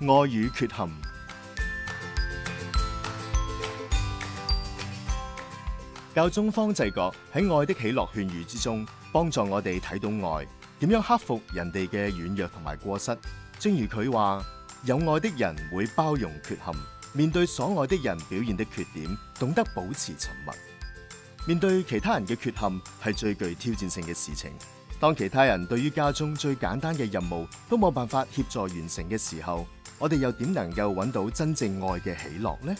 爱与缺陷教中方济各喺爱的喜乐劝喻》之中，帮助我哋睇到爱点样克服人哋嘅软弱同埋过失。正如佢话：，有爱的人会包容缺陷，面对所爱的人表现的缺点，懂得保持沉默。面对其他人嘅缺陷，系最具挑战性嘅事情。当其他人对于家中最简单嘅任务都冇办法协助完成嘅时候，我哋又点能够揾到真正爱嘅喜乐呢？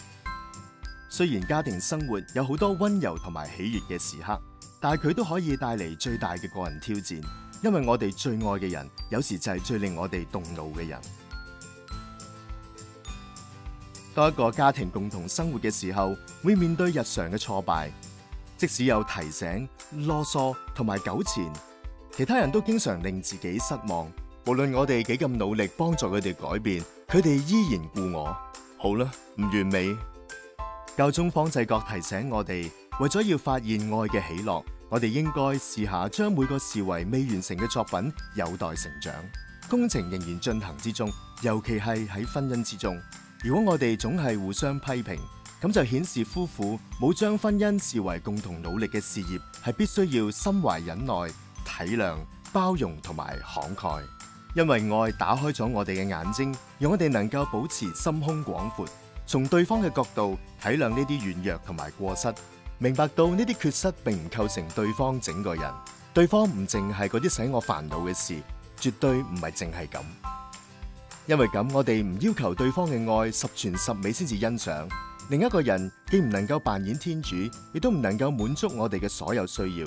虽然家庭生活有好多温柔同埋喜悦嘅时刻，但系佢都可以带嚟最大嘅个人挑战，因为我哋最爱嘅人有时就系最令我哋动怒嘅人。当一个家庭共同生活嘅时候，会面对日常嘅挫败，即使有提醒、啰嗦同埋纠缠，其他人都经常令自己失望。无论我哋几咁努力帮助佢哋改变。佢哋依然顾我，好啦，唔完美。教宗方济各提醒我哋，为咗要发现爱嘅喜乐，我哋应该试下将每个视为未完成嘅作品，有待成长，工程仍然进行之中。尤其系喺婚姻之中，如果我哋总系互相批评，咁就显示夫妇冇将婚姻视为共同努力嘅事业，系必须要心怀忍耐、体谅、包容同埋慷慨。因为爱打开咗我哋嘅眼睛，让我哋能够保持心胸广阔，从对方嘅角度体谅呢啲软弱同埋过失，明白到呢啲缺失并唔构成对方整个人，对方唔净系嗰啲使我烦恼嘅事，绝对唔系净系咁。因为咁，我哋唔要求对方嘅爱十全十美先至欣赏。另一个人既唔能够扮演天主，亦都唔能够满足我哋嘅所有需要。